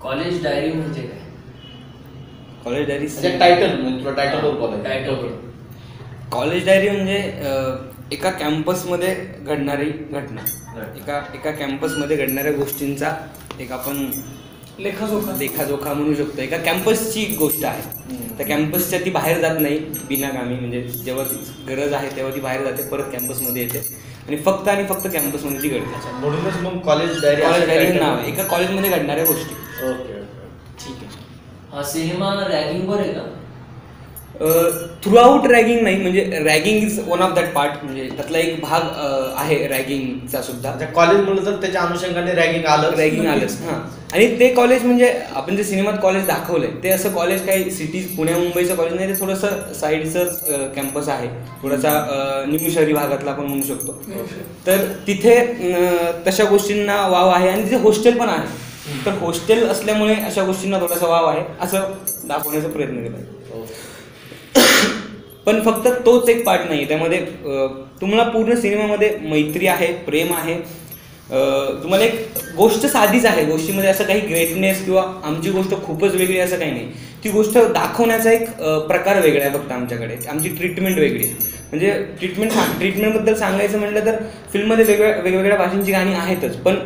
College diary म्हणजे काय? College diary म्हणजे टायटल म्हणजे तुला टायटल बोलायचं. टायटल कॉलेज डायरी म्हणजे अं, एका कॅम्पसमध्ये घडणारी घटना. एका एका कॅम्पसमध्ये घडणाऱ्या गोष्टींचा एक आपण लेखाजोखा. लेखाजोखा म्हणू शकतो एका कॅम्पसची एक गोष्ट आहे. त्या कॅम्पसच्या ती बाहेर जात नाही बिनाकामी. म्हणजे जेव्हा ती गरज आहे तेव्हा ती बाहेर जाते परत कॅम्पसमध्ये येते. आणि फक्त आणि फक्त कॅम्पसमध्ये ती घडते. म्हणूनच मग कॉलेज डायरी कॉलेज डायरी नाव आहे. एका कॉलेजमध्ये घडणाऱ्या गोष्टी. Okay okay. ठीक आहे. हा सिनेमा रॅगिंगवर आहे का? थ्रू आउट रॅगिंग नाही म्हणजे ragging is one of that part म्हणजे त्यातला एक भाग आहे रॅगिंगचा सुद्धा. कॉलेज म्हणलं तर त्याच्या अनुषंगाने रॅगिंग आलं रॅगिंग आलंच हां. आणि ते कॉलेज म्हणजे आपण जे सिनेमात कॉलेज दाखवलंय ते असं कॉलेज काही सिटी पुण्या मुंबईचं कॉलेज नाही ते थोडंसं साईडचं कॅम्पस आहे. थोडासा निमू शहरी भागातला आपण म्हणू शकतो. तर तिथे तशा गोष्टींना वाव आहे आणि तिथे हॉस्टेल पण आहे. तर हॉस्टेल असल्यामुळे अशा गोष्टींना थोडासा वाव आहे असं दाखवण्याचा प्रयत्न केला. आहे. पण फक्त तोच एक पार्ट नाही त्यामध्ये तुम्हाला पूर्ण सिनेमामध्ये मैत्री आहे प्रेम आहे. तुम्हाला एक गोष्ट साधीच आहे. गोष्टीमध्ये असं काही ग्रेटनेस किंवा आमची गोष्ट खूपच वेगळी असं काही नाही. ती गोष्ट दाखवण्याचा एक प्रकार वेगळा आहे फक्त आमच्याकडे. आमची ट्रीटमेंट वेगळी आहे. म्हणजे ट्रीटमेंट ट्रीटमेंटबद्दल सांगायचं म्हटलं तर फिल्ममध्ये वेगवेगळ्या वेगवेगळ्या भाषांची गाणी आहेतच. पण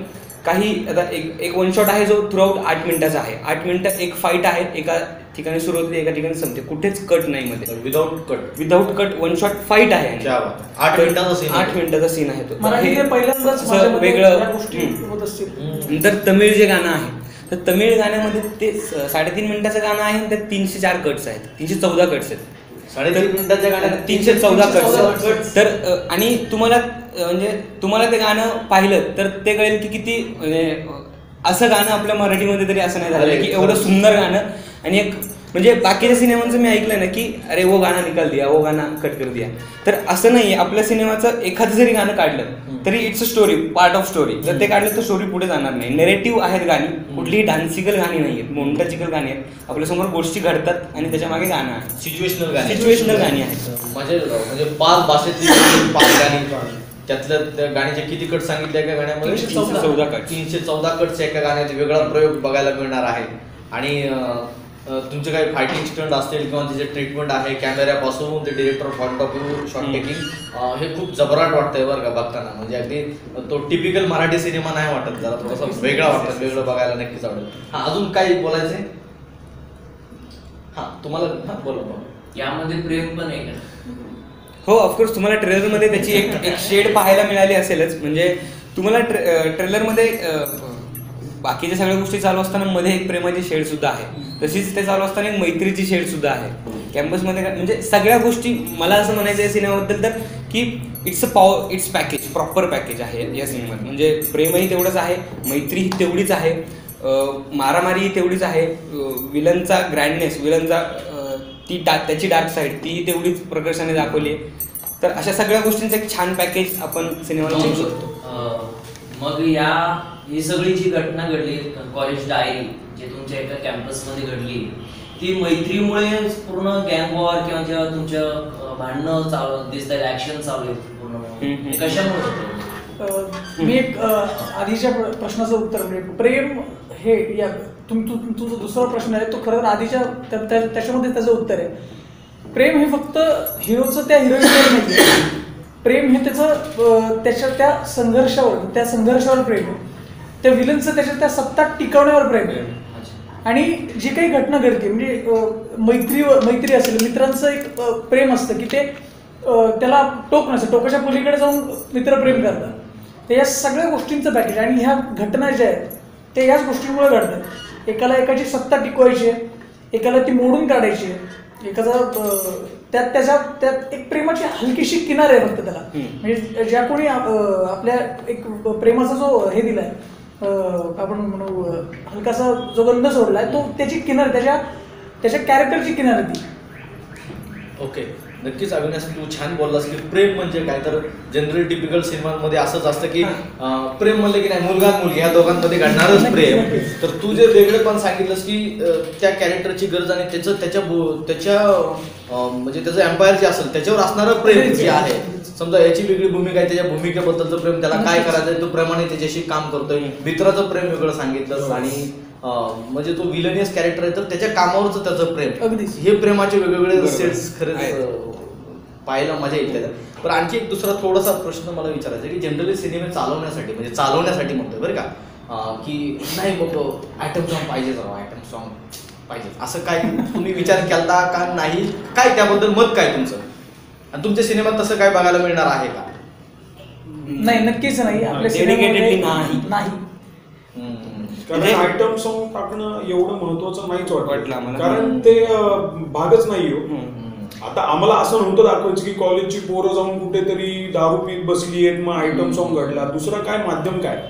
काही आता एक एक वन शॉट आहे जो थ्रूआउट आठ मिनिटाचा आहे. आठ मिनिटं एक फाईट आहे एका ठिकाणी सुरू होते एका ठिकाणी संपते. कुठेच कट नाही मध्ये. Without cut without cut one shot fight आहे. आठ मिनिटाचा आहे. आठ मिनिटाचा सीन आहे तो. हे पहिल्यांदाच वेगळं या गोष्टी हम्म. होत असतील. नंतर तमिळ जे गाणं आहे तर तमिळ गाण्यामध्ये ते साडेतीन मिनिटाचं गाणं आहे आणि त्यात तीनशे चार कट्स आहेत. तीनशे चौदा कट्स आहेत. साडेतीन मिनिटाच्या गाण्यात तीनशे चौदा cuts. तर आणि तुम्हाला म्हणजे तुम्हाला ते गाणं पाहिलं तर ते कळेल की किती म्हणजे असं गाणं आपल्या मराठीमध्ये तरी असं नाही झालं की एवढं सुंदर गाणं. आणि एक म्हणजे बाकीच्या सिनेमांचं मी ऐकलं ना की अरे वो गाणं निकाल दिया वो गाणं कट कर दिया. तर असं नाही आपल्या सिनेमाचं एखादं जरी गाणं काढलं तरी it's a story part of story जर ते काढलं तर स्टोरी पुढे जाणार नाही. नेरेटिव्ह आहेत गाणी कुठलीही डान्सिकल गाणी नाही आहेत मोंटाचिकल गाणी आहेत. आपल्यासमोर गोष्टी घडतात आणि त्याच्यामागे गाणं आहे. सिच्युएशनल गाणी. सिच्युएशनल गाणी आहेत. म्हणजे पाच भाषेतली पाच गाणी त्यातल्या त्या गाण्याचे किती कट सांगितले एका गाण्यामध्ये? तीनशे चौदा. कट. तीनशे चौदा कटचे एका गाण्यात वेगळा प्रयोग बघायला मिळणार आहे. आणि तुमचे काही फायटिंग स्टंट असतील किंवा तिचे ट्रीटमेंट आहे कॅमेऱ्यापासून ते डिरेक्टर व्ह्यू शॉट टेकिंग हे खूप जबराट वाटतंय बरं का बघताना. म्हणजे अगदी तो टिपिकल मराठी सिनेमा नाही वाटत जरा थोडासा वेगळा वाटत वेगळं बघायला नक्कीच आवडेल. हा अजून काही बोलायचंय? हा तुम्हाला हा बोला यामध्ये प्रेम पण आहे का? हो ऑफकोर्स तुम्हाला ट्रेलरमध्ये त्याची एक एक शेड पाहायला मिळाली असेलच. म्हणजे तुम्हाला ट्रे ट्रेलरमध्ये बाकीच्या सगळ्या गोष्टी चालू असताना मध्ये एक प्रेमाची शेड सुद्धा आहे. तशीच ते चालू असताना एक मैत्रीची शेड सुद्धा आहे. कॅम्पसमध्ये म्हणजे सगळ्या गोष्टी मला असं म्हणायचं आहे सिनेमाबद्दल तर की it's a power it's package proper package आहे या सिनेमात. म्हणजे प्रेमही तेवढंच आहे मैत्रीही तेवढीच आहे अं, मारामारीही तेवढीच आहे विलनचा ग्रँडनेस विलनचा ती डा त्याची डार्क साईड ती तेवढीच प्रकर्षाने दाखवली आहे. तर अशा सगळ्या गोष्टींचं एक छान पॅकेज आपण सिनेमाला मिळू शकतो. मग या ही सगळी जी घटना घडली कॉलेज डायरी जे तुमच्या एका कॅम्पसमध्ये घडली ती मैत्रीमुळे पूर्ण गँग वॉर किंवा जेव्हा तुमच्या भांडणं चालू दिसतात ऍक्शन चालू आहेत पूर्ण. हे कशामुळे? मी एक आधीच्या प्र- प्रश्नाचं उत्तर म्हणजे प्रेम हे या तुम तु- तुझा दुसरा प्रश्न आहे तो खरं तर आधीच्या त्या- त्या- त्याच्यामध्ये त्याचं उत्तर आहे. प्रेम हे फक्त हिरोचं त्या हिरोईनवर नाही. प्रेम हे त्याचं त्याच्या त्या संघर्षावर त्या संघर्षावर प्रेम आहे. त्या विलनचं त्याच्या त्या सत्ता टिकवण्यावर प्रेम आहे. आणि जी काही घटना घडते म्हणजे मैत्री मैत्री असेल मित्रांचं एक प्रेम असतं की ते त्याला टोक नसतं टोकाच्या पलीकडे जाऊन मित्र प्रेम करतात. तर या सगळ्या गोष्टींचं पॅकेज आणि ह्या घटना ज्या आहेत ते याच गोष्टींमुळे घडतात. एकाला एकाची सत्ता टिकवायची आहे एकाला ती मोडून काढायची आहे. एकाचा त्यात त्याच्या त्यात एक प्रेमाची हलकीशी किनार आहे फक्त त्याला. म्हणजे ज्या कोणी आपल्या एक प्रेमाचा जो हे दिलाय अं, आपण म्हणू हलकासा जो गंध सोडलाय तो त्याची किनार त्याच्या त्याच्या कॅरेक्टरची किनार ती ओके. नक्कीच अविनाश तू छान बोललास की प्रेम म्हणजे काय? तर जनरल टिपिकल सिनेमांमध्ये असंच असतं की अं, प्रेम म्हणलं की नाही मुलगा आणि मुलगी ह्या दोघांमध्ये घडणारच नक्कीच, प्रेम. नक्कीच. तर तू जे वेगळेपण सांगितलंस की अं, त्या कॅरेक्टरची गरज आणि त्याचं त्याच्या बो- त्याच्या अं, म्हणजे त्याचं एम्पायर जे असेल त्याच्यावर असणारं प्रेम जे आहे समजा याची वेगळी भूमिका आहे त्याच्या भूमिकेबद्दलचं प्रेम त्याला काय करायचंय तो प्रेमाने त्याच्याशी काम करतोय. मित्राचं प्रेम वेगळं सांगितलं आणि अं, म्हणजे तो विलनियस कॅरेक्टर आहे तर त्याच्या कामावरच त्याचं प्रेम. हे प्रेमाचे वेगवेगळे. सेट्स खरंच पाहायला मजा येते त्याला. पण आणखी एक दुसरा थोडासा प्रश्न मला विचारायचा आहे की जनरली सिनेमे चालवण्यासाठी म्हणजे चालवण्यासाठी म्हणतोय बरं का की नाही मग आयटम सॉन्ग पाहिजे राव आयटम सॉन्ग पाहिजे. असं काय तुम्ही विचार केलता का नाही? काय त्याबद्दल मत काय तुमचं? आणि तुमच्या सिनेमात तसं काय बघायला मिळणार आहे का नाही नक्कीच नाही आपल्या Dedicatedly सिनेमामध्ये नाही. नाही हम्म. कारण म्हणजे- आयटम सॉन्ग टाकणं एवढं महत्वाचं नाहीच वाटलं वाटलं आम्हाला. कारण ते अं, भागच नाही हो हम्म. आता आम्हाला असं नव्हतं दाखवायचं की कॉलेजची पोरं जाऊन कुठेतरी दारू पीत बसली आहेत मग आयटम सॉन्ग घडला दुसरं काय माध्यम काय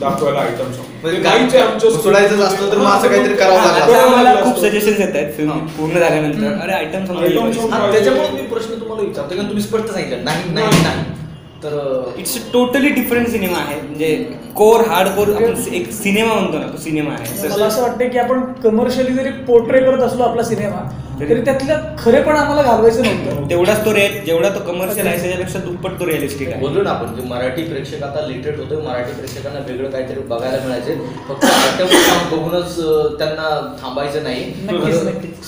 दाखवायला आयटम सॉन्ग म्हणजे आहे आमच्या सोडायचंच असलं तर मग असं काहीतरी करावं खूप असतं. सजेशन्स येत आहेत. फिल्म हा. पूर्ण झाल्यानंतर. अरे आयटम हा, त्याच्यामुळे मी प्रश्न तुम्हाला विचारतो कारण तुम्ही स्पष्ट सांगितलं. नाही नाही नाही. तर it's a totally different cinema आहे. म्हणजे कोर हार्ड कोर आपण एक सिनेमा म्हणतो ना तो सिनेमा आहे. मला असं वाटतं की आपण कमर्शियली जरी पोर्ट्रे करत असलो आपला सिनेमा तरी त्यातलं खरेपण आम्हाला घालवायचं नव्हतं. तेवढाच तो रे जेवढा तो कमर्शियल आहे त्याच्यापेक्षा दुप्पट तो रिअलिस्टिक आहे. बोललो ना आपण जे मराठी प्रेक्षक आता लिटरेट होते मराठी प्रेक्षकांना वेगळं काहीतरी बघायला मिळायचे. फक्त आयटम सॉन्ग बघूनच त्यांना थांबायचं नाही.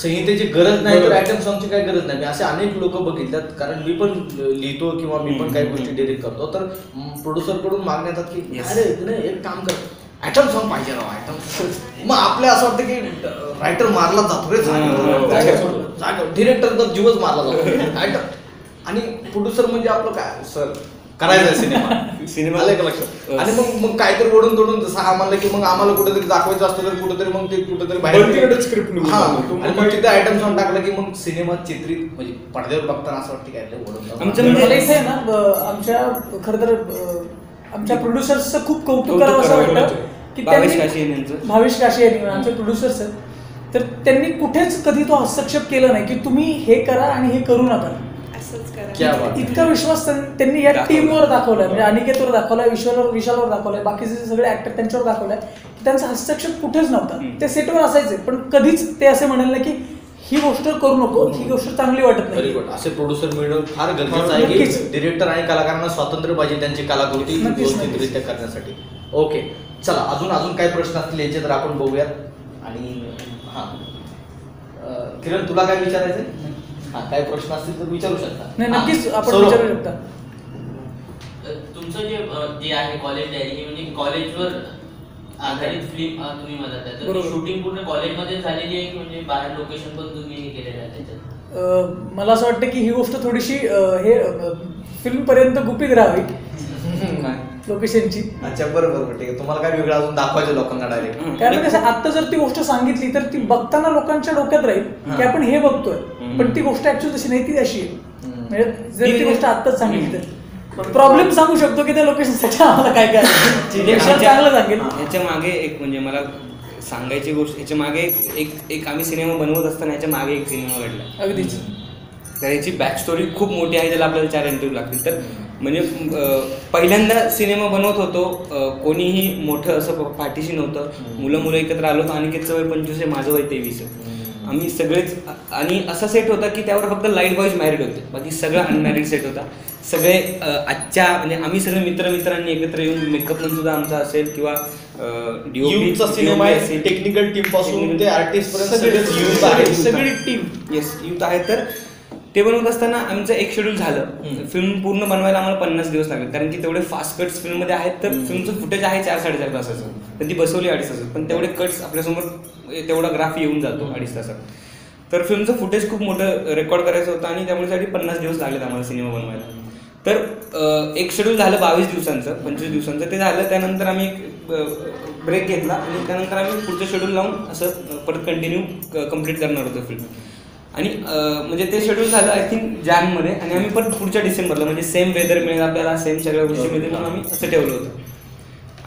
संहितेची गरज नाही तर. आयटम सॉन्गची काही गरज नाही. मी असे अनेक लोक बघितल्यात कारण मी पण लिहितो किंवा मी पण काही गोष्टी डिरेक्ट करतो. तर प्रोड्युसरकडून मागण्यात की. अरे नाही, एक काम कर. आयटम सॉन्ग पाहिजे राव आयटम मग आपल्या असं वाटतं की रायटर मारला जातो रे डिरेक्टर तर जीवच मारला जातो. आयटम आणि प्रोड्युसर म्हणजे आपलं काय? सर करायचा सिनेमा. सिनेमा- आलं का लक्षात? आणि मग मग काहीतरी ओढून तोडून जसं हा म्हणलं की मग आम्हाला कुठेतरी दाखवायचं असतं तर कुठेतरी मग ते कुठेतरी हा. जातो. आणि मग तिथे आयटम सॉन्ग टाकलं की मग सिनेमा चित्रित म्हणजे पडद्यावर बघताना असं वाटतं काय ते ओढून म्हणजे- आमच्या खर तर आमच्या प्रोड्युसर्सचं खूप कौतुक करावं असं वाटतं. की भावेश काशी यांनी आमचे प्रोड्युसर्स आहेत. तर त्यांनी कुठेच कधी तो हस्तक्षेप केला नाही की तुम्ही हे करा आणि हे करू नका. इतका विश्वास त्यां- त्यांनी या. टीमवर दाखवलाय. म्हणजे अनिकेतवर दाखवलाय विशालवर विशालवर दाखवलाय बाकीचे सगळे ऍक्टर त्यांच्यावर दाखवलाय की त्यांचा हस्तक्षेप कुठेच नव्हता. ते सेटवर असायचे पण कधीच ते असे म्हणाले की ही गोष्ट करू नको. ही गोष्ट चांगली वाटत व्हेरी नाही गुड असे प्रोड्युसर मिळणं फार गरजेचं आहे की. डिरेक्टर आणि कलाकारांना स्वातंत्र्य पाहिजे त्यांची कलाकृती व्यवस्थितरित्या करण्यासाठी. ओके चला अजून अजून काय प्रश्न असतील याचे तर आपण बघूयात. आणि हा. किरण तुला काय विचारायचं हा काय प्रश्न असतील तर विचारू शकता. नाही हा, नक्कीच आपण. विचारू शकता. तुमचं जे जे आहे कॉलेज डायरी म्हणजे कॉलेजवर आधारित फिल्म तुम्ही म्हणत आहे. तर बरोबर. शूटिंग पूर्ण कॉलेजमध्ये झालेली आहे की म्हणजे बाहेर लोकेशन पण तुम्ही हे केलेलं आहे त्याच्यात? अं, मला असं वाटतं की ही गोष्ट थोडीशी अं, हे फिल्म पर्यंत गुपित राहावी. लोकेशनची अच्छा बरं बरं ठीक आहे. तुम्हाला काय वेगळं अजून दाखवायचं लोकांना डायरेक्ट कारण कसं आता जर ती गोष्ट सांगितली तर ती बघताना लोकांच्या डोक्यात राहील की. आपण हे बघतोय. पण ती गोष्ट ऍक्च्युअली तशी नाही ती अशी आहे. म्हणजे जर ती ती- गोष्ट आत्ताच सांगितली तर. प्रॉब्लेम सांगू शकतो की त्या लोकेशनसाठी आम्हाला काय काय चांगलं सांगेल. ह्याच्या मागे एक म्हणजे मला सांगायची गोष्ट ह्याच्या मागे एक- एक आम्ही सिनेमा बनवत असताना ह्याच्या मागे एक सिनेमा घडला. अगदीच. तर याची बॅक स्टोरी खूप मोठी आहे त्याला आपल्याला चार इंटरव्ह्यू लागतील. तर म्हणजे पहिल्यांदा सिनेमा बनवत होतो कोणीही मोठं असं पाठीशी नव्हतं. मुलं मुलं एकत्र आलो होतो अनिकेतचं वय पंचवीस आहे माझं वय तेवीस आहे. आम्ही सगळेच आणि असा सेट होता की त्यावर फक्त लाइट बॉयज मॅरिड होते. बाकी सगळं अनमॅरिड सेट होता. सगळे आजच्या म्हणजे आम्ही सगळे मित्र मित्रांनी एकत्र येऊन मेकअप पण सुद्धा आमचा असेल किंवा युथचा सिनेमा आहे टेक्निकल टीमपासून ते आर्टिस्ट पर्यंत युथ आहे सगळी टीम येस युथ आहे तर ते बनवत असताना आमचं एक शेड्यूल झालं. फिल्म पूर्ण बनवायला आम्हाला पन्नास दिवस लागले. कारण की तेवढे फास्ट कट्स फिल्ममध्ये आहेत तर फिल्मचं फुटेज आहे चार साडेचार तासाचं. तर ती बसवली अडीच तासात. पण तेवढे कट्स आपल्यासमोर तेवढा ग्राफ येऊन जातो अडीच तासात. तर फिल्मचं फुटेज खूप मोठं रेकॉर्ड करायचं होतं आणि त्यामुळे साठी पन्नास दिवस लागलेत आम्हाला सिनेमा बनवायला. तर एक शेड्यूल झालं बावीस दिवसांचं पंचवीस दिवसांचं. ते झालं त्यानंतर आम्ही एक ब्रेक घेतला आणि त्यानंतर आम्ही पुढचं शेड्यूल लावून असं परत कंटिन्यू कंप्लीट करणार होतो फिल्म आणि म्हणजे ते शेड्यूल झालं आय थिंक जॅनमध्ये आणि आम्ही परत पुढच्या डिसेंबरला म्हणजे सेम वेदर मिळेल आपल्याला सेम सगळ्या गोष्टी मिळतील म्हणून आम्ही असं ठेवलं होतं.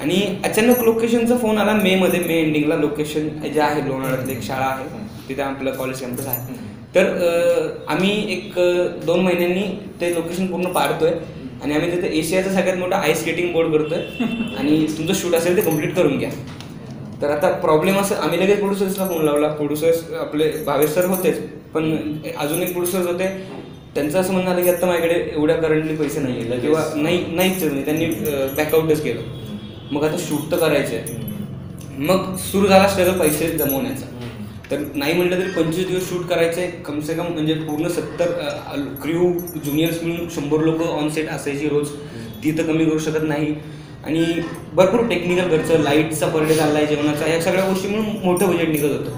आणि अचानक लोकेशनचा फोन आला मे मध्ये. मे एंडिंगला लोकेशन जे आहे लोणावळ्यातलं एक शाळा आहे. तिथे आपलं कॉलेज कॅम्पस आहे. तर आम्ही एक दोन महिन्यांनी ते लोकेशन पूर्ण पाडतोय. आणि आम्ही तिथे एशियाचा सगळ्यात मोठा आईस स्केटिंग बोर्ड करतोय. आणि तुमचं शूट असेल ते कंप्लीट करून घ्या. तर आता प्रॉब्लेम असं आम्ही लगेच प्रोड्युसर्सला फोन लावला. प्रोड्युसर्स आपले भावेश सर होतेच पण अजून एक प्रोड्युसर्स होते. त्यांचं असं म्हणणं आलं की आता माझ्याकडे एवढ्या करंटली पैसे नाही आहेत. किंवा नाही नाहीच म्हणजे त्यांनी बॅकआउटच केलं. मग आता शूट तर करायचं आहे मग सुरू झाला स्ट्रगल पैसे जमवण्याचा. तर नाही म्हटलं तरी पंचवीस दिवस शूट करायचे कमसे कम म्हणजे पूर्ण सत्तर क्र्यू ज्युनियर्स मिळून शंभर लोक ऑन सेट असायची रोज. ती तर कमी करू शकत नाही. आणि भरपूर टेक्निकल खर्च लाईटचा पर डे आहे जेवणाचा या सगळ्या गोष्टी म्हणून मोठं बजेट निघत होतं.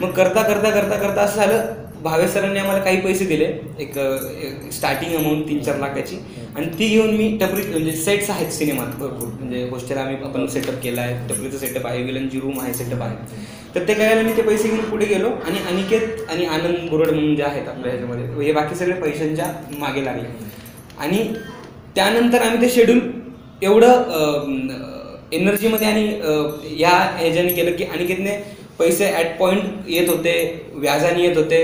मग करता करता करता करता असं झालं भावे सरांनी आम्हाला काही पैसे दिले एक स्टार्टिंग अमाऊंट तीन चार लाखाची. आणि ती घेऊन मी टपरी म्हणजे सेट्स आहेत सिनेमात भरपूर. म्हणजे हॉस्टेल आम्ही आपण सेटअप केला आहे. टपरीचं सेटअप आहे विलनची रूम आहे सेटअप आहे. तर ते करायला मी ते पैसे घेऊन पुढे गेलो आणि अनिकेत आणि आनंद बोरड म्हणून जे आहेत आपल्या ह्याच्यामध्ये हे बाकी सगळे पैशांच्या मागे लागले. आणि त्यानंतर आम्ही ते शेड्यूल एवढं एनर्जीमध्ये आणि या ह्याच्याने केलं की अनिकेतने पैसे ॲट पॉईंट येत होते व्याजाने येत होते.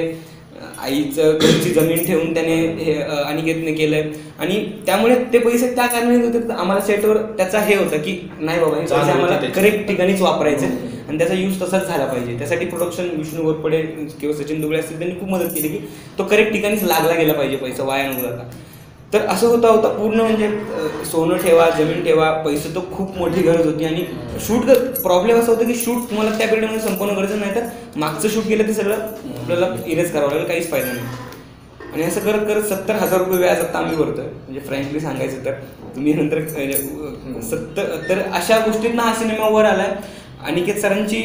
आईचं घरची जमीन ठेवून त्याने हे अनिकेतने केलंय. आणि त्यामुळे ते पैसे त्या कारणाने होते तर आम्हाला सेटवर त्याचा हे होतं की नाही बाबा हे पैसे आम्हाला. करेक्ट ठिकाणीच वापरायचे. आणि त्याचा यूज तसाच झाला पाहिजे. त्यासाठी प्रोडक्शन विष्णू गोरपडे किंवा सचिन दुबळे असतील त्यांनी खूप मदत केली की तो करेक्ट ठिकाणीच लागला गेला पाहिजे पैसा वाया न जाता. तर असं होता होता पूर्ण म्हणजे सोनं ठेवा जमीन ठेवा पैसे तो खूप मोठी गरज होती. आणि शूट प्रॉब्लेम असा होता की शूट तुम्हाला त्या पिरियडमध्ये संपवणं गरजेचं नाही तर मागचं शूट केलं ते सगळं आपल्याला इरेज करावं लागेल काहीच फायदा नाही. आणि असं करत करत सत्तर हजार रुपये व्याज आता आम्ही भरतोय. म्हणजे फ्रँकली सांगायचं तर तुम्ही नंतर सत्तर तर अशा गोष्टींना हा सिनेमा वर आलाय. अनिकेत सरांची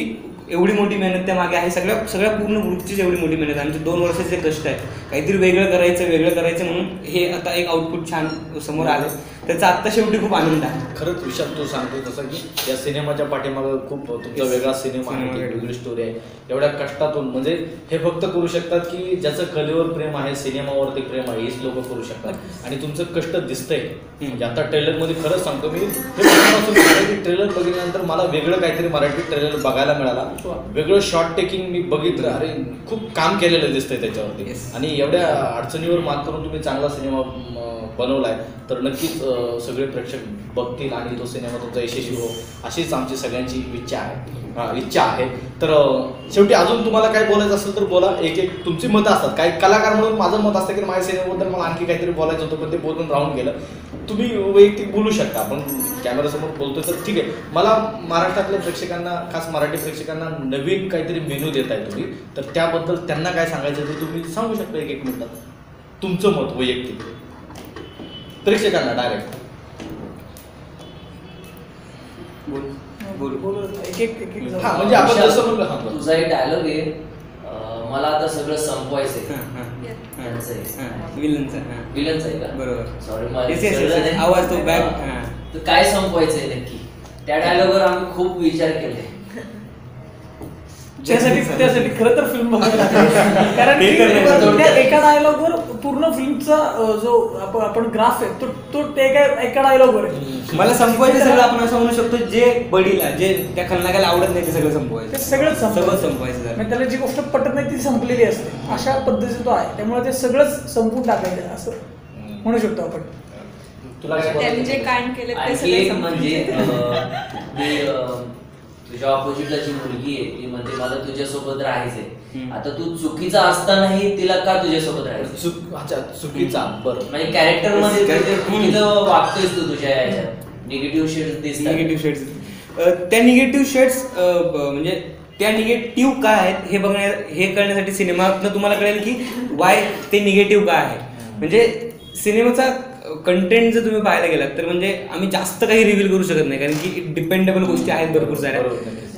एवढी मोठी मेहनत त्या मागे आहे सगळ्या सगळ्या पूर्ण ग्रुपचीच एवढी मोठी मेहनत आहे. आमचे दोन वर्षाचे कष्ट आहे काहीतरी वेगळं करायचं वेगळं करायचं म्हणून हे आता एक आउटपुट छान समोर आलं त्याचा आत्ता शेवटी खूप आनंद आहे. खरंच विशाल तू सांगतो तसं की या सिनेमाच्या पाठीमागं खूप तुमचा. वेगळा सिनेमा आहे वेगळा. स्टोरी आहे. एवढ्या कष्टातून म्हणजे हे फक्त करू शकतात की ज्याचं कलेवर प्रेम आहे सिनेमावरती प्रेम आहे हेच लोक करू शकतात. आणि तुमचं कष्ट दिसतंय. म्हणजे आता ट्रेलरमध्ये खरंच सांगतो मी हे ट्रेलर बघितल्यानंतर मला वेगळं काहीतरी मराठी ट्रेलर बघायला मिळाला. वेगळं शॉर्ट टेकिंग मी बघितलं. अरे खूप काम केलेलं दिसतंय त्याच्यावरती. आणि एवढ्या अडचणीवर मात करून तुम्ही चांगला सिनेमा म, बनवलाय तर नक्कीच सगळे प्रेक्षक बघतील आणि तो सिनेमा तुमचा यशस्वी हो अशीच आमची सगळ्यांची इच्छा आहे. इच्छा आहे. तर शेवटी अजून तुम्हाला काय बोलायचं असेल तर बोला. एक एक तुमची मतं असतात. काही कलाकार म्हणून माझं मत असतं की माझ्या सिनेमाबद्दल मला आणखी काहीतरी बोलायचं होतं पण ते बोलून राहून गेलं. तुम्ही वैयक्तिक बोलू शकता आपण कॅमेरासमोर बोलतोय तर ठीक आहे. मला महाराष्ट्रातल्या प्रेक्षकांना खास मराठी प्रेक्षकांना नवीन काहीतरी मेनू आहे तुम्ही. तर त्याबद्दल त्यांना काय सांगायचं ते तुम्ही सांगू शकता एक एक मिनिटात तुमचं मत वैयक्तिक. प्रेक्षकांना डायरेक्ट बोल. बोल. बोल एक एक एक एक. हा म्हणजे आपण जसं म्हणलं हा. तुझा एक डायलॉग आहे. अं, मला आता सगळं संपवायचंय. त्यांचं आहे. विलनचा विलनचं आहे का? बरोबर. Sorry Yes, yes, yes, yes. आवाज तो back, हा. तर काय संपवायचंय नक्की? त्या डायलॉगवर आम्ही खूप विचार केले. त्यासाठी त्यासाठी खरं तर फिल्म. कारण. त्या एका डायलॉगवर पूर्ण फिल्मचा जो आपण ग्राफ आहे तो तो ते एका डायलॉगवर आहे. मला संपवायचं सगळं आपण असं म्हणू शकतो जे बडीला जे त्या खलनायकाला आवडत नाही ते सगळं ते संपवायचं. सगळंच सगळं संपवायचं म्हणजे त्याला जी गोष्ट पटत नाही ती संपलेली असते. अशा पद्धतीचा तो आहे. त्यामुळे ते सगळंच संपून टाकायचं असं म्हणू शकतो आपण. तुला काय त्यांनी जे? कांड केले सगळे म्हणजे तुझ्या ऑपोजिटला जी मुलगी आहे ती म्हणते मला तुझ्यासोबत राहायचंय. आता तू चुकीचा असतानाही तिला का तुझ्यासोबत राहायचं चुक अच्छा चुकीचा बरं. म्हणजे कॅरेक्टरमध्ये. चुकीचं वागतोयस तू तुझ्या याच्यात. निगेटिव्ह शेड दिसतात. निगेटिव्ह शेड्स त्या निगेटिव्ह शेड्स म्हणजे त्या निगेटिव्ह काय आहेत हे बघण्या हे कळण्यासाठी सिनेमातनं तुम्हाला कळेल की वाय ते निगेटिव्ह काय आहे म्हणजे सिनेमाचा कंटेंट जर तुम्ही पाहायला गेलात तर म्हणजे आम्ही जास्त काही रिव्हील करू शकत नाही कारण की डिपेंडेबल गोष्टी आहेत भरपूर साऱ्या.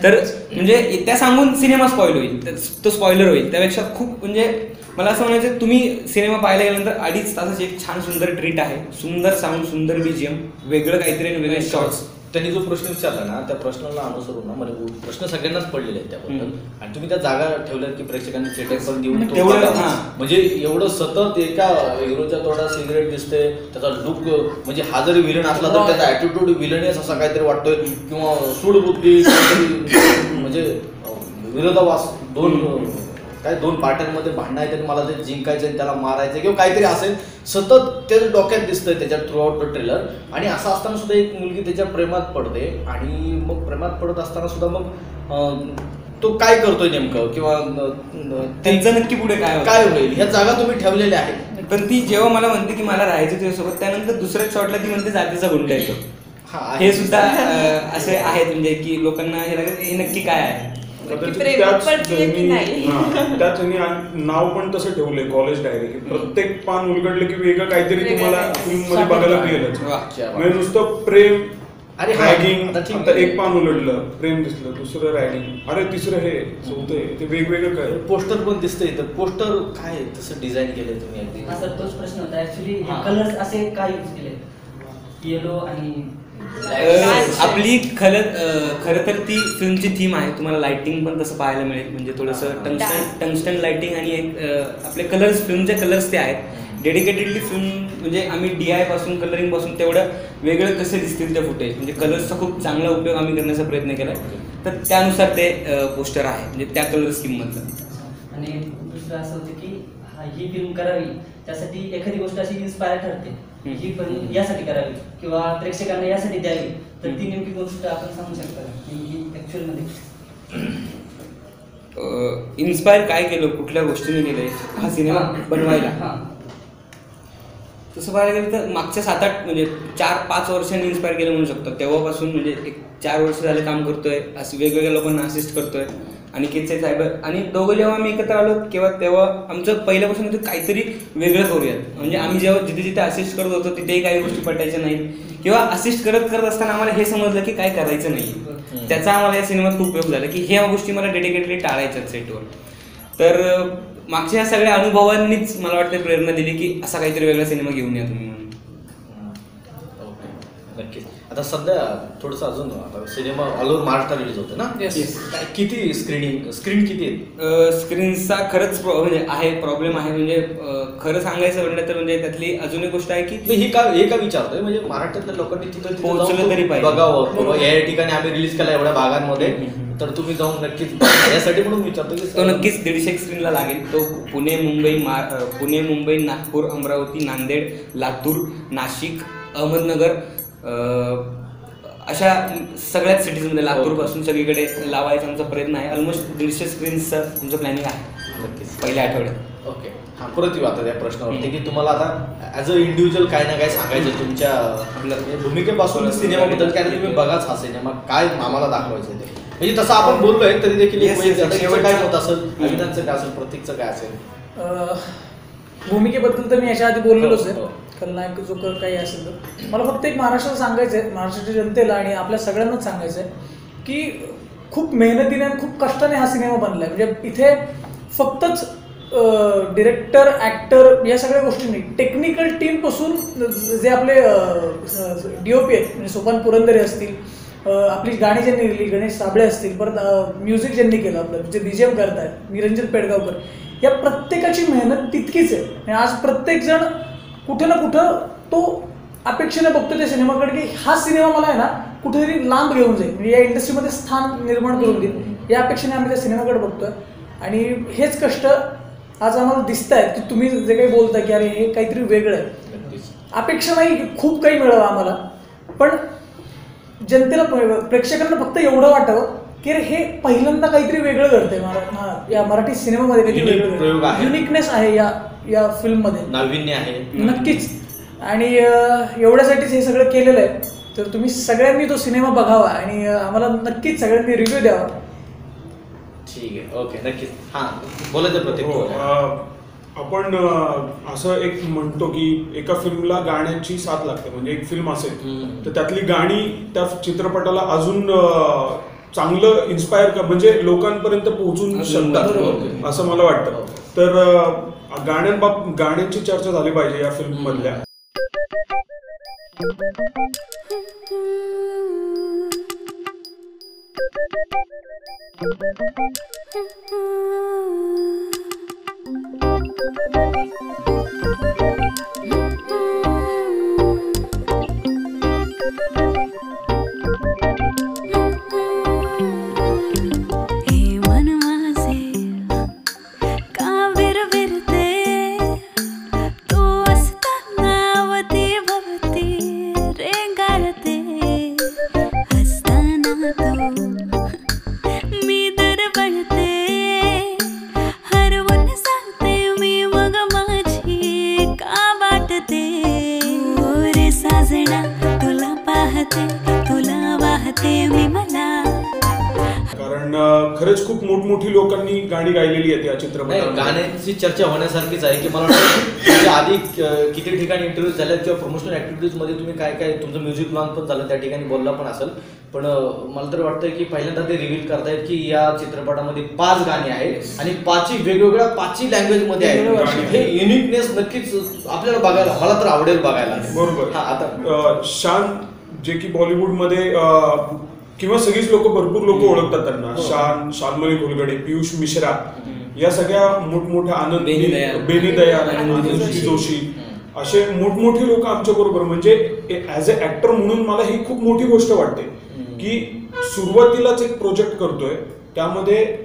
तर म्हणजे त्या सांगून सिनेमा स्पॉईल होईल. तो स्पॉइलर होईल. त्यापेक्षा खूप म्हणजे मला असं म्हणायचं तुम्ही सिनेमा पाहायला गेल्यानंतर अडीच तासाची एक छान सुंदर ट्रीट आहे. सुंदर साऊंड सुंदर बीजीएम वेगळं काहीतरी वेगळे शॉर्ट्स त्यांनी जो प्रश्न विचारला ना त्या प्रश्नाला अनुसरून ना मला प्रश्न सगळ्यांनाच पडलेले आहेत त्याबद्दल. आणि तुम्ही त्या जागा ठेवल्यात की प्रेक्षकांनी थिएटर पण देऊन. म्हणजे एवढं सतत एका हिरोच्या तोडा सिगरेट दिसते त्याचा लुक म्हणजे हा जरी विलन असला तर त्याचा ऍटिट्यूड विलनेस असा काहीतरी वाटतोय किंवा सूडबुद्धी म्हणजे अं, विरोधाभास दोन काय दोन पार्ट्यांमध्ये भांडणं आहे तरी मला ते जिंकायचं आणि त्याला मारायचं किंवा काहीतरी असेल सतत ते डोक्यात दिसतंय त्याच्यात थ्रू आउट द ट्रेलर आणि असं असताना सुद्धा एक मुलगी त्याच्या प्रेमात पडते आणि मग प्रेमात पडत असताना सुद्धा मग तो काय करतोय नेमकं? किंवा त्यांचं नक्की पुढे काय? काय होईल? ह्या जागा तुम्ही ठेवलेल्या आहेत. पण ती जेव्हा मला म्हणते की मला राहायचं तुझ्यासोबत त्यानंतर दुसऱ्या शॉटला ती म्हणते जातीचा गुंड येतो हा. हे सुद्धा असे आहेत म्हणजे की लोकांना हे लागत हे नक्की काय आहे? त्याच? हा, नाव पण तसं ठेवलंय कॉलेज डायरी की प्रत्येक पान उलगडलं की वेगळं काहीतरी तुम्हाला. फिल्ममध्ये बघायला. मिळेलच क्या. म्हणजे नुसतं प्रेम अरे हा, रॅगिंग. एक पान उलटलं प्रेम दिसलं दुसरं रॅगिंग अरे तिसरं हे चौथं ते वेगवेगळं काय पोस्टर पण दिसतंय इथं पोस्टर काय आहे? तसं डिझाईन केलंय तुम्ही अगदी तोच प्रश्न होता ऍक्च्युली. कलर्स असे का यूज केले येलो आणि आपली खरं खरं तर ती फिल्मची थीम आहे. तुम्हाला लाइटिंग पण तसं पाहायला मिळेल. म्हणजे थोडंसं टंगस्टन टंगस्टन लाइटिंग आणि एक आपले कलर्स फिल्मचे कलर्स ते आहेत. डेडिकेटेडली फिल्म म्हणजे आम्ही डी आयपासून कलरिंगपासून तेवढं वेगळं कसे दिसतील ते फुटेज म्हणजे कलर्सचा खूप चांगला उपयोग आम्ही करण्याचा प्रयत्न केला तर त्यानुसार ते पोस्टर आहे. म्हणजे त्या कलर स्कीममधलं आणि दुसरं असं होतं की हा ही फिल्म करावी त्यासाठी एखादी गोष्ट अशी इन्स्पायर ठरते. ही पण यासाठी करावी किंवा प्रेक्षकांना यासाठी द्यावी तर ती नेमकी गोष्ट आपण सांगू शकता. का? नेमकी ऍक्च्युअलमध्ये. इन्स्पायर काय केलं? कुठल्या गोष्टीने केलंय? हा सिनेमा बनवायला. हा. तसं पाहायला गेलं तर मागच्या सात आठ म्हणजे चार पाच वर्षांनी इन्स्पायर केलं म्हणू शकतो. तेव्हापासून म्हणजे एक चार वर्ष झाले काम करतोय असं वेगवेगळ्या लोकांना असिस्ट करतोय. आणि किती साहेब आणि दोघं जेव्हा आम्ही एकत्र आलो किंवा तेव्हा आमचं पहिल्यापासून होतं काहीतरी वेगळं करूयात. म्हणजे आम्ही जेव्हा जिथे जिथे असिस्ट करत होतो तिथेही काही गोष्टी पटायच्या नाहीत. किंवा असिस्ट करत करत असताना आम्हाला हे समजलं की काय करायचं नाही. त्याचा आम्हाला या सिनेमात खूप उपयोग झाला की ह्या गोष्टी मला डेडिकेटली टाळायच्या सेटवर तर मागच्या सगळ्या अनुभवांनीच मला वाटतं प्रेरणा दिली की असा काहीतरी वेगळा सिनेमा घेऊन या तुम्ही म्हणून ओके नक्कीच आता सध्या थोडंसं अजून आता cinema all over Maharashtra release होते ना Yes. काय किती स्क्रीनिंग स्क्रीन किती आहेत स्क्रीनचा खरंच प्रॉ म्हणजे आहे प्रॉब्लेम आहे म्हणजे अं, खरं सांगायचं म्हणलं तर म्हणजे त्यातली अजून एक गोष्ट आहे की हे का हे का विचारतोय म्हणजे महाराष्ट्रातल्या लोकांनी तिथं तिथं पोहोचलं तरी पाहिजे. बघावं बाबा या या ठिकाणी आम्ही रिलीज केला एवढ्या भागांमध्ये. तर तुम्ही जाऊन नक्कीच बघा. यासाठी म्हणून विचारतो की तो नक्कीच दीडशे स्क्रीनला लागेल तो पुणे मुंबई मा अं, पुणे मुंबई नागपूर अमरावती नांदेड लातूर नाशिक अहमदनगर अशा सगळ्याच सिटीजमध्ये लातूरपासून सगळीकडे लावायचा आमचा प्रयत्न आहे. ऑलमोस्ट दीडशे स्क्रीन्सचं तुमचं प्लॅनिंग आहे. नक्कीच. पहिल्या आठवड्यात. ओके. हा परत येऊ आता त्या प्रश्नावरती की तुम्हाला आता ॲज अ इंडिव्हिज्युअल काय ना काय सांगायचं तुमच्या आपल्या म्हणजे भूमिकेपासून सिनेमाबद्दल काय तुम्ही बघाच हा सिनेमा काय आम्हाला दाखवायचं ते? म्हणजे तसं आपण बोललोय तरी देखील काय मत असेल. अभिनंदनचं काय असेल? प्रतीकचं काय असेल? भूमिकेबद्दल तर मी याच्या आधी बोललेलोच हो, हो. आहे खलनायक जो काही असेल तर. मला फक्त एक महाराष्ट्राला सांगायचं आहे महाराष्ट्राच्या जनतेला आणि आपल्या सगळ्यांनाच सांगायचं आहे की खूप मेहनतीने आणि खूप कष्टाने हा सिनेमा बनला आहे म्हणजे इथे फक्तच डिरेक्टर ॲक्टर या सगळ्या गोष्टी नाही. टेक्निकल टीमपासून जे आपले डी ओ पी आहेत म्हणजे सोपान पुरंदरे असतील आपली गाणी ज्यांनी लिहिली गणेश साबळे असतील परत म्युझिक ज्यांनी केलं आपलं जे बी करत आहेत करतायत निरंजन पेडगावकर या प्रत्येकाची मेहनत तितकीच आहे. आणि आज प्रत्येकजण कुठं ना कुठं तो अपेक्षेने बघतो त्या सिनेमाकडे की हा सिनेमा मला आहे ना कुठेतरी लांब घेऊन जाईल. म्हणजे या इंडस्ट्रीमध्ये स्थान निर्माण करून देईल. या अपेक्षेने आम्ही त्या सिनेमाकडे बघतोय. आणि हेच कष्ट आज आम्हाला दिसत आहेत की तुम्ही जे काही बोलता की अरे हे काहीतरी वेगळं आहे. अपेक्षा नाही खूप काही मिळावं आम्हाला. पण जनतेला प्रेक्षकांना फक्त एवढं वाटावं की अरे हे पहिल्यांदा काहीतरी वेगळं घडतंय मरा- या मराठी सिनेमामध्ये काहीतरी Unique प्रयोग वेगळं आहे. युनिकनेस आहे या या फिल्ममध्ये नाविन्य आहे. नक्कीच. आणि अं, एवढ्यासाठीच हे सगळं केलेलं आहे. तर तुम्ही सगळ्यांनी तो सिनेमा बघावा आणि अं, आम्हाला नक्कीच सगळ्यांनी रिव्ह्यू द्यावा. ठीक आहे. ओके नक्कीच. हा बोलायचं प्रतीक हो, बोला. अं, आपण अं, असं एक म्हणतो की एका फिल्मला गाण्याची साथ लागते. म्हणजे एक फिल्म असेल. हम्म. तर त्यातली गाणी त्या चित्रपटाला अजून अं, चांगलं इन्स्पायर कर म्हणजे लोकांपर्यंत पोहोचून शकतात. असं मला वाटतं. तर गाण्यांबाब गाण्यांची चर्चा झाली पाहिजे या फिल्म मधल्या कारण खरंच खूप मोठमोठी लोकांनी गाणी गायलेली आहे या चित्रपटात गाण्यांची चर्चा होण्यासारखीच आहे की मला वाटतं आधी किती ठिकाणी इंटरव्ह्यू झाल्यात किंवा प्रमोशनल ऍक्टिव्हिटीजमध्ये तुम्ही काय काय तुमचं म्युझिक लॉन्च पण झालं त्या ठिकाणी बोलला पण असेल. पण मला तर वाटतं की पहिल्यांदा ते रिव्हील करतायत की या चित्रपटामध्ये पाच गाणी आहेत आणि पाचही वेगवेगळ्या पाचही लँग्वेजमध्ये आहेत. हे युनिकनेस नक्कीच आपल्याला बघायला मला तर आवडेल बघायला. बरोबर. आता. शान जे की बॉलिवूडमध्ये किंवा सगळीच लोक भरपूर लोक ओळखतात त्यांना. हो. शान शानमली खोलगडे पियुष मिश्रा. या सगळ्या मोठमोठ्या आनंद बेनी जोशी. जोशी. असे मोठमोठे लोक आमच्या बरोबर. म्हणजे ऍज अ ऍक्टर म्हणून मला ही खूप मोठी गोष्ट वाटते. की सुरुवातीलाच एक प्रोजेक्ट करतोय. त्यामध्ये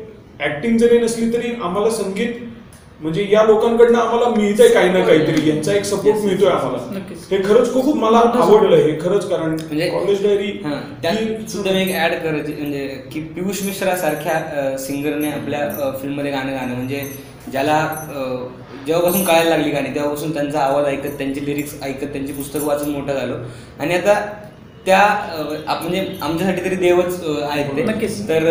ऍक्टिंग जरी नसली तरी आम्हाला संगीत म्हणजे या लोकांकडनं आम्हाला मिळतंय काही ना काहीतरी. यांचा एक सपोर्ट मिळतोय आम्हाला. हे खरंच खूप मला आवडलं हे खरंच कारण म्हणजे कॉलेज डायरी हां, त्यात सुद्धा मी एक ऍड करायची म्हणजे की पियुष मिश्रा सारख्या सिंगरने आपल्या फिल्ममध्ये गाणं गाणं म्हणजे ज्याला जेव्हापासून कळायला लागली गाणी तेव्हापासून त्यांचा आवाज ऐकत त्यांची लिरिक्स ऐकत त्यांची पुस्तकं वाचून मोठा झालो. आणि आता त्या म्हणजे आमच्यासाठी तरी देवच आहेत. तर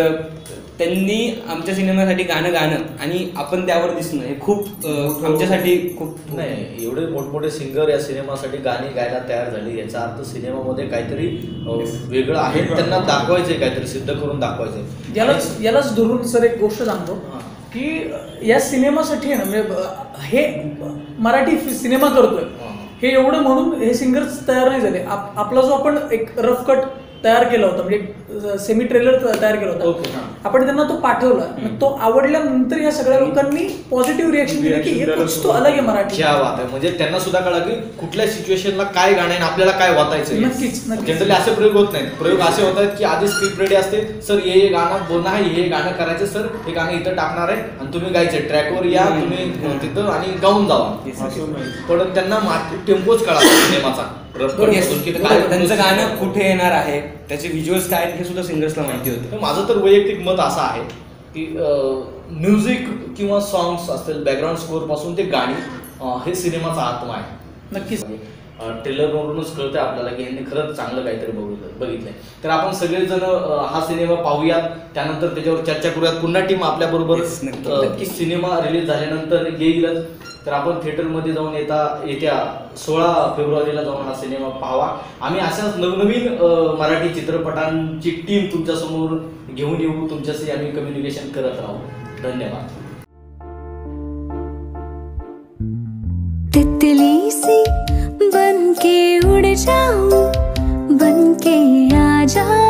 त्यांनी आमच्या सिनेमासाठी गाणं गाणं आणि आपण त्यावर दिसणं हे खूप आमच्यासाठी खूप नाही एवढे मोठमोठे सिंगर या सिनेमासाठी गाणी गायला तयार झाले. याचा अर्थ सिनेमामध्ये काहीतरी वेगळं आहे त्यांना दाखवायचंय काहीतरी सिद्ध करून दाखवायचंय. यालाच यालाच धरून सर एक गोष्ट सांगतो की या सिनेमासाठी आहे ना म्हणजे हे मराठी सिनेमा करतोय. हे. एवढं म्हणून हे सिंगर्स तयार नाही झाले. आप- आपला जो आपण एक रफ कट तयार केला होता म्हणजे सेमी ट्रेलर तयार केला होता. हा. आपण त्यांना तो पाठवला. तो आवडल्यानंतर या सगळ्या लोकांनी पॉझिटिव्ह रिएक्शन दिली की हे कुछ तो अलग आहे मराठी. क्या बात आहे. म्हणजे त्यांना सुद्धा कळलं की कुठल्या सिच्युएशनला काय गाणं आपल्याला काय वाचायचं नक्कीच. जनरली असे प्रयोग होत नाहीत. प्रयोग असे होत आहेत की आधी स्क्रिप्ट रेडी असते. सर हे गाणं बोलणं आहे हे गाणं करायचं सर हे गाणं इथं टाकणार आहे आणि तुम्ही गायचे ट्रॅकवर या. तुम्ही तिथं आणि गाऊन जावा. पण त्यांना टेम्पोच कळा सिनेमाचा. त्यांचं गाणं कुठे येणार आहे? त्याचे व्हिज्युअल्स काय आहेत हे सुद्धा सिंगर्सला माहिती होतं. तर माझं तर वैयक्तिक मत असं आहे की म्युझिक किंवा सॉंग्स असतील बॅकग्राऊंड स्कोअरपासून ते गाणी हे सिनेमाचा आत्मा आहे. नक्कीच. ट्रेलरवरूनच कळतंय आपल्याला की यांनी खरंच चांगलं काहीतरी बघितलं बघितलंय. तर आपण सगळेजण हा सिनेमा पाहूयात. त्यानंतर त्याच्यावर चर्चा करूयात. पुन्हा टीम आपल्या बरोबर Yes, नक्की. सिनेमा रिलीज झाल्यानंतर येईलच. तर आपण थिएटरमध्ये जाऊन येता येत्या सोळा फेब्रुवारीला जाऊन हा सिनेमा पाहावा. आम्ही अशाच नवनवीन मराठी चित्रपटांची टीम तुमच्यासमोर घेऊन येऊ. तुमच्याशी आम्ही कम्युनिकेशन करत राहू. धन्यवाद. तितली सी बन के उड़ जाऊं बन के आ जाओ